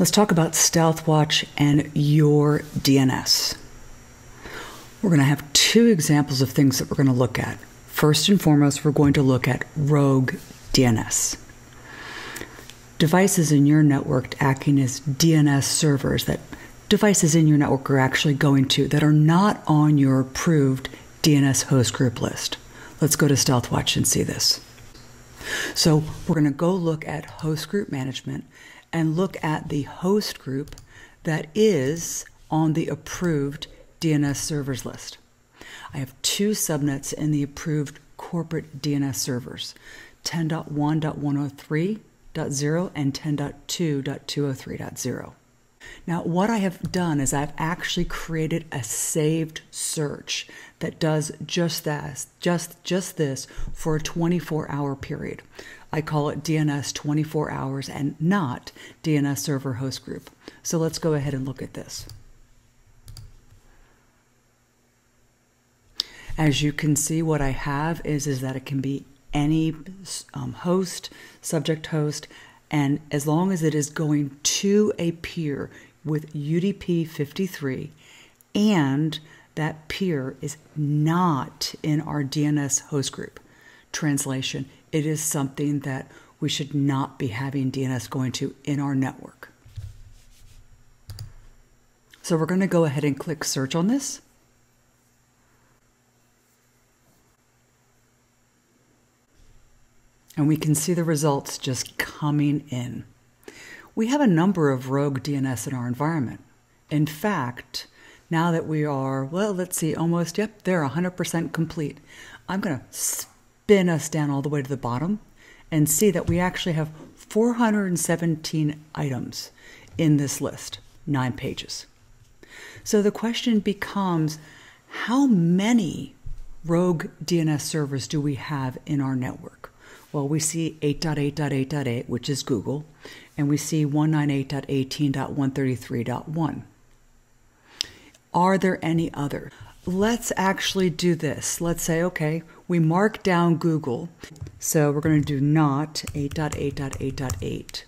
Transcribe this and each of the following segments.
Let's talk about StealthWatch and your DNS. We're going to have two examples of things that we're going to look at. First and foremost, we're going to look at rogue DNS. Devices in your network acting as DNS servers that devices in your network are actually going to that are not on your approved DNS host group list. Let's go to StealthWatch and see this. So, we're going to go look at host group management and look at the host group that is on the approved DNS servers list. I have two subnets in the approved corporate DNS servers 10.1.103.0 and 10.2.203.0. Now, what I have done is I've actually created a saved search that does just that, just just this for a 24-hour period. I call it DNS 24 hours and not DNS server host group. So let's go ahead and look at this. As you can see, what I have is, is that it can be any um, host, subject host, and as long as it is going to a peer with UDP 53 and that peer is not in our DNS host group. Translation, it is something that we should not be having DNS going to in our network. So we're going to go ahead and click search on this. and we can see the results just coming in. We have a number of rogue DNS in our environment. In fact, now that we are, well, let's see, almost, yep, they're 100% complete. I'm going to spin us down all the way to the bottom and see that we actually have 417 items in this list, nine pages. So the question becomes how many rogue DNS servers do we have in our network? Well, we see 8.8.8.8, which is Google, and we see 198.18.133.1. Are there any other? Let's actually do this. Let's say, okay, we mark down Google. So we're going to do not 8.8.8.8.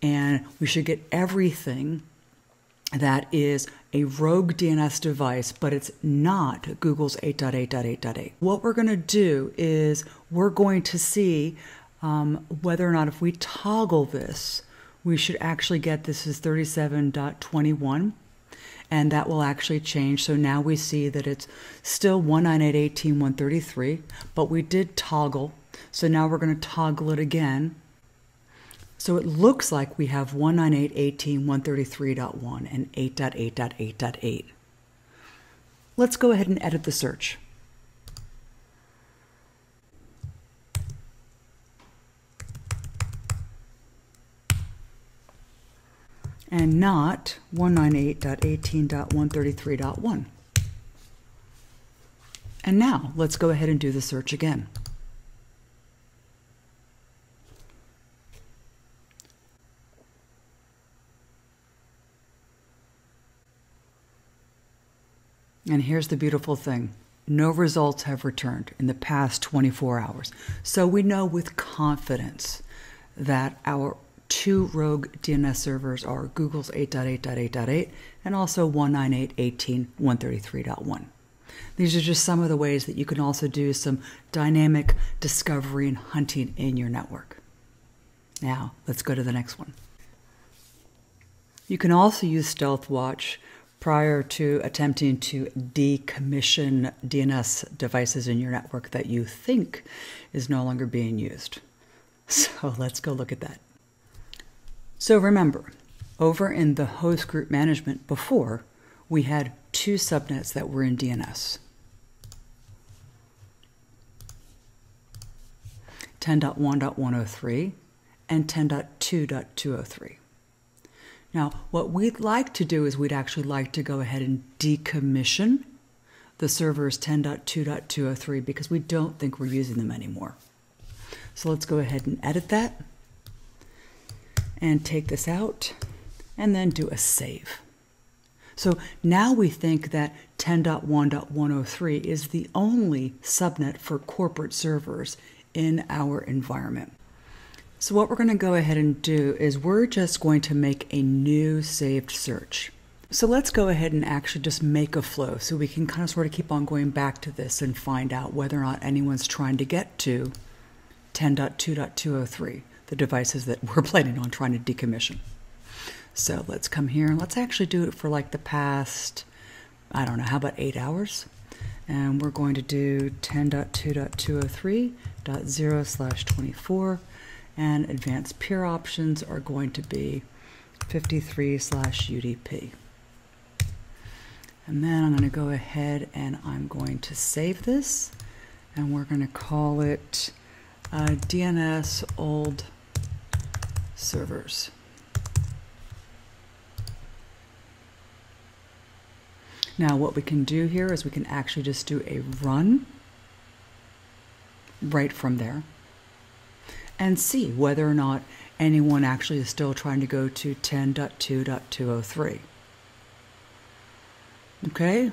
And we should get everything that is a rogue DNS device, but it's not Google's 8.8.8.8. What we're going to do is we're going to see um, whether or not if we toggle this, we should actually get this as 37.21 and that will actually change. So now we see that it's still 198.18.133, but we did toggle. So now we're going to toggle it again so it looks like we have 198.18.133.1 and 8.8.8.8. Let's go ahead and edit the search. and not 198.18.133.1. And now let's go ahead and do the search again. And here's the beautiful thing no results have returned in the past 24 hours. So we know with confidence that our two rogue DNS servers are Google's 8.8.8.8 and also 198.18.133.1. These are just some of the ways that you can also do some dynamic discovery and hunting in your network. Now, let's go to the next one. You can also use StealthWatch prior to attempting to decommission DNS devices in your network that you think is no longer being used. So let's go look at that. So remember, over in the host group management before, we had two subnets that were in DNS. 10.1.103 and 10.2.203. Now, what we'd like to do is we'd actually like to go ahead and decommission the servers 10.2.203 because we don't think we're using them anymore. So let's go ahead and edit that and take this out and then do a save. So now we think that 10.1.103 is the only subnet for corporate servers in our environment. So what we're going to go ahead and do is we're just going to make a new saved search. So let's go ahead and actually just make a flow so we can kind of sort of keep on going back to this and find out whether or not anyone's trying to get to 10.2.203, the devices that we're planning on trying to decommission. So let's come here and let's actually do it for like the past, I don't know, how about eight hours? And we're going to do 10.2.203.0 slash 24 and advanced peer options are going to be 53 slash UDP. And then I'm going to go ahead and I'm going to save this and we're going to call it uh, DNS old servers. Now what we can do here is we can actually just do a run right from there and see whether or not anyone actually is still trying to go to 10.2.203. Okay?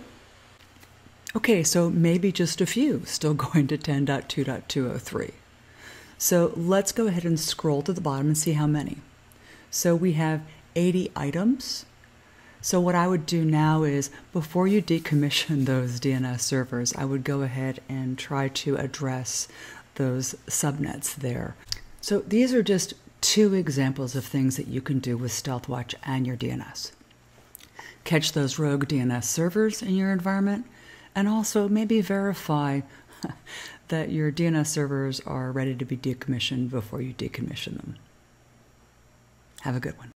Okay, so maybe just a few still going to 10.2.203. So let's go ahead and scroll to the bottom and see how many. So we have 80 items. So what I would do now is before you decommission those DNS servers, I would go ahead and try to address those subnets there. So these are just two examples of things that you can do with StealthWatch and your DNS. Catch those rogue DNS servers in your environment and also maybe verify that your DNS servers are ready to be decommissioned before you decommission them. Have a good one.